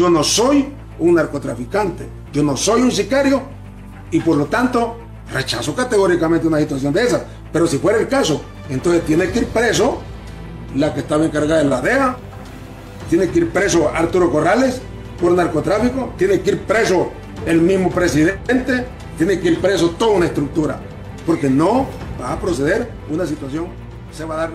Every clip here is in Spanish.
Yo no soy un narcotraficante, yo no soy un sicario y por lo tanto rechazo categóricamente una situación de esa. Pero si fuera el caso, entonces tiene que ir preso la que estaba encargada de la DEA, tiene que ir preso Arturo Corrales por narcotráfico, tiene que ir preso el mismo presidente, tiene que ir preso toda una estructura, porque no va a proceder una situación, se va a dar...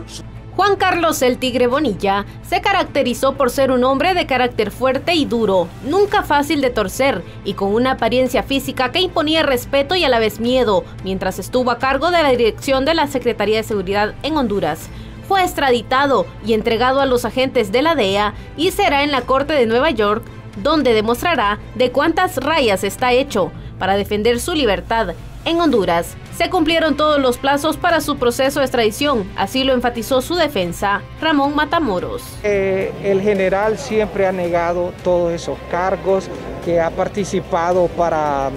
Juan Carlos el Tigre Bonilla se caracterizó por ser un hombre de carácter fuerte y duro, nunca fácil de torcer y con una apariencia física que imponía respeto y a la vez miedo, mientras estuvo a cargo de la dirección de la Secretaría de Seguridad en Honduras. Fue extraditado y entregado a los agentes de la DEA y será en la Corte de Nueva York donde demostrará de cuántas rayas está hecho para defender su libertad en Honduras. Se cumplieron todos los plazos para su proceso de extradición, así lo enfatizó su defensa, Ramón Matamoros. Eh, el general siempre ha negado todos esos cargos, que ha participado para,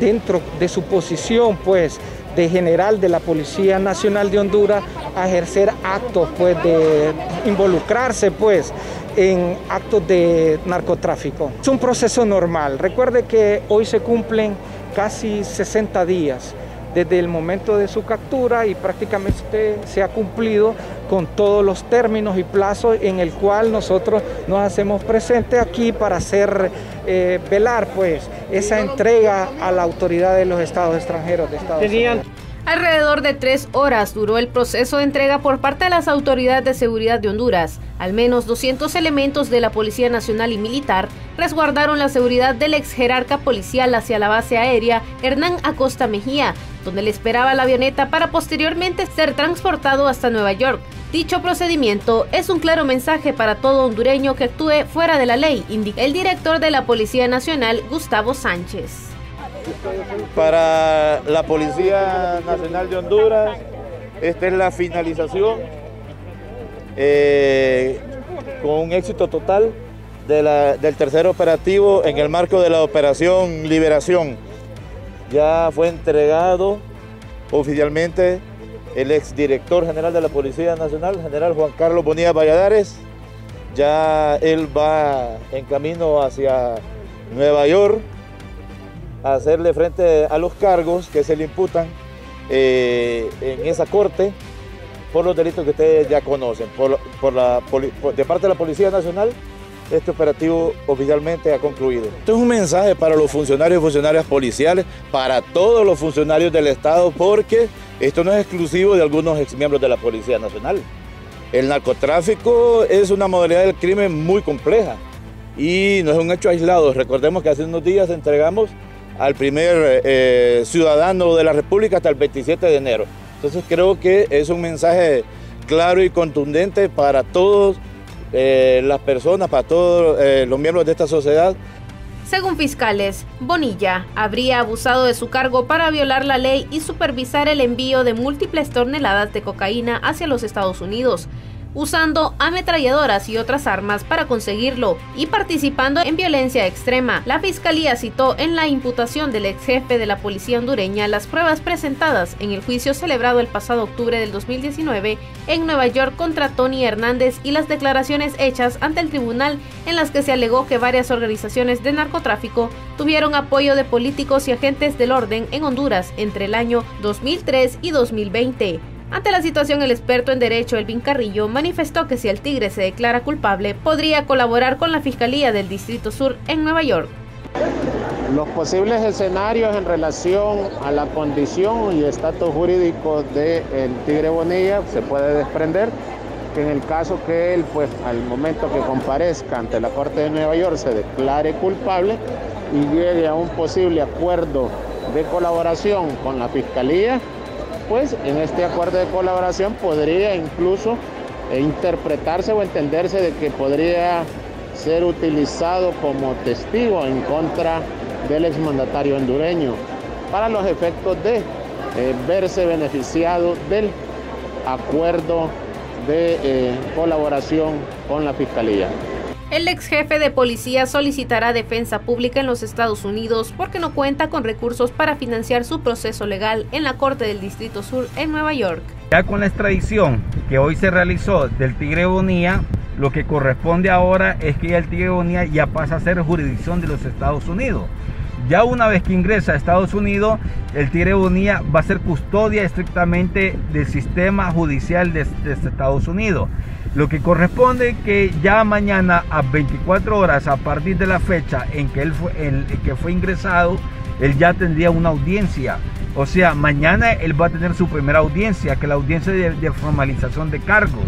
dentro de su posición, pues, de general de la Policía Nacional de Honduras, ejercer actos, pues, de involucrarse, pues, en actos de narcotráfico. Es un proceso normal. Recuerde que hoy se cumplen casi 60 días desde el momento de su captura y prácticamente se ha cumplido con todos los términos y plazos en el cual nosotros nos hacemos presentes aquí para hacer eh, velar pues esa entrega a la autoridad de los estados extranjeros de Estados Unidos. Alrededor de tres horas duró el proceso de entrega por parte de las autoridades de seguridad de Honduras. Al menos 200 elementos de la Policía Nacional y Militar resguardaron la seguridad del ex jerarca policial hacia la base aérea Hernán Acosta Mejía, donde le esperaba la avioneta para posteriormente ser transportado hasta Nueva York. Dicho procedimiento es un claro mensaje para todo hondureño que actúe fuera de la ley, indica el director de la Policía Nacional, Gustavo Sánchez. Para la Policía Nacional de Honduras, esta es la finalización eh, con un éxito total del tercer operativo en el marco de la Operación Liberación. Ya fue entregado oficialmente el exdirector general de la Policía Nacional, general Juan Carlos Bonilla Valladares. Ya él va en camino hacia Nueva York hacerle frente a los cargos que se le imputan eh, en esa corte por los delitos que ustedes ya conocen. Por, la, de parte de la Policía Nacional, este operativo oficialmente ha concluido. Esto es un mensaje para los funcionarios y funcionarias policiales, para todos los funcionarios del Estado, porque esto no es exclusivo de algunos exmiembros de la Policía Nacional. El narcotráfico es una modalidad del crimen muy compleja y no es un hecho aislado. Recordemos que hace unos días entregamos al primer eh, ciudadano de la República hasta el 27 de enero. Entonces creo que es un mensaje claro y contundente para todas eh, las personas, para todos eh, los miembros de esta sociedad. Según fiscales, Bonilla habría abusado de su cargo para violar la ley y supervisar el envío de múltiples toneladas de cocaína hacia los Estados Unidos usando ametralladoras y otras armas para conseguirlo y participando en violencia extrema. La fiscalía citó en la imputación del ex jefe de la policía hondureña las pruebas presentadas en el juicio celebrado el pasado octubre del 2019 en Nueva York contra Tony Hernández y las declaraciones hechas ante el tribunal en las que se alegó que varias organizaciones de narcotráfico tuvieron apoyo de políticos y agentes del orden en Honduras entre el año 2003 y 2020. Ante la situación, el experto en derecho Elvin Carrillo manifestó que si el Tigre se declara culpable, podría colaborar con la Fiscalía del Distrito Sur en Nueva York. Los posibles escenarios en relación a la condición y estatus jurídico del Tigre Bonilla se puede desprender que en el caso que él, pues al momento que comparezca ante la Corte de Nueva York, se declare culpable y llegue a un posible acuerdo de colaboración con la Fiscalía, pues en este acuerdo de colaboración podría incluso interpretarse o entenderse de que podría ser utilizado como testigo en contra del exmandatario hondureño para los efectos de eh, verse beneficiado del acuerdo de eh, colaboración con la Fiscalía. El ex jefe de policía solicitará defensa pública en los Estados Unidos porque no cuenta con recursos para financiar su proceso legal en la Corte del Distrito Sur en Nueva York. Ya con la extradición que hoy se realizó del Tigre Bonilla, lo que corresponde ahora es que el Tigre Bonilla ya pasa a ser jurisdicción de los Estados Unidos. Ya una vez que ingresa a Estados Unidos, el Tigre Bonilla va a ser custodia estrictamente del sistema judicial de Estados Unidos. Lo que corresponde que ya mañana a 24 horas a partir de la fecha en que él fue, en que fue ingresado, él ya tendría una audiencia. O sea, mañana él va a tener su primera audiencia, que es la audiencia de, de formalización de cargos.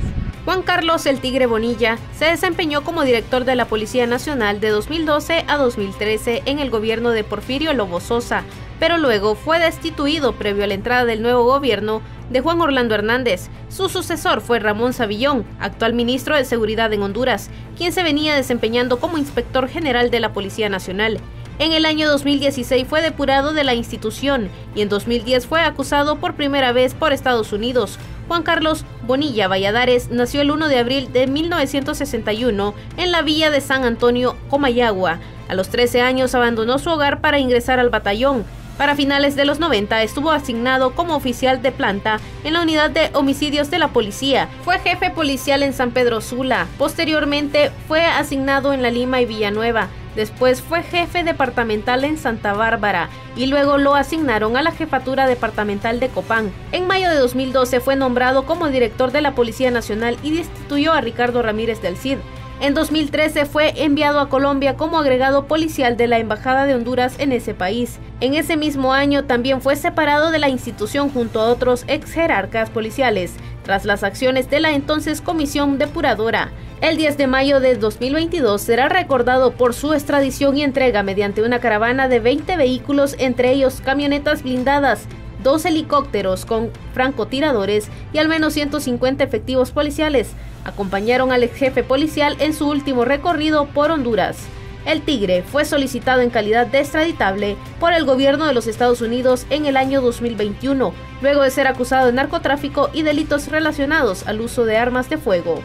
Juan Carlos El Tigre Bonilla se desempeñó como director de la Policía Nacional de 2012 a 2013 en el gobierno de Porfirio Lobo Sosa, pero luego fue destituido previo a la entrada del nuevo gobierno de Juan Orlando Hernández. Su sucesor fue Ramón Savillón, actual ministro de Seguridad en Honduras, quien se venía desempeñando como inspector general de la Policía Nacional. En el año 2016 fue depurado de la institución y en 2010 fue acusado por primera vez por Estados Unidos. Juan Carlos Bonilla Valladares nació el 1 de abril de 1961 en la villa de San Antonio, Comayagua. A los 13 años abandonó su hogar para ingresar al batallón. Para finales de los 90 estuvo asignado como oficial de planta en la unidad de homicidios de la policía. Fue jefe policial en San Pedro Sula. Posteriormente fue asignado en La Lima y Villanueva. Después fue jefe departamental en Santa Bárbara y luego lo asignaron a la jefatura departamental de Copán. En mayo de 2012 fue nombrado como director de la Policía Nacional y destituyó a Ricardo Ramírez del CID. En 2013 fue enviado a Colombia como agregado policial de la Embajada de Honduras en ese país. En ese mismo año también fue separado de la institución junto a otros ex jerarcas policiales, tras las acciones de la entonces Comisión Depuradora. El 10 de mayo de 2022 será recordado por su extradición y entrega mediante una caravana de 20 vehículos, entre ellos camionetas blindadas, dos helicópteros con francotiradores y al menos 150 efectivos policiales acompañaron al ex jefe policial en su último recorrido por Honduras. El Tigre fue solicitado en calidad de extraditable por el gobierno de los Estados Unidos en el año 2021, luego de ser acusado de narcotráfico y delitos relacionados al uso de armas de fuego.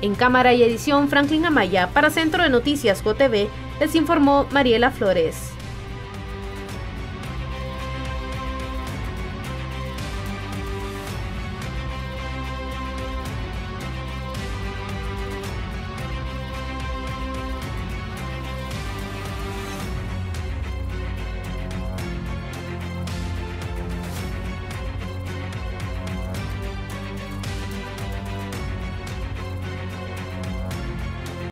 En cámara y edición, Franklin Amaya, para Centro de Noticias GOTV, les informó Mariela Flores.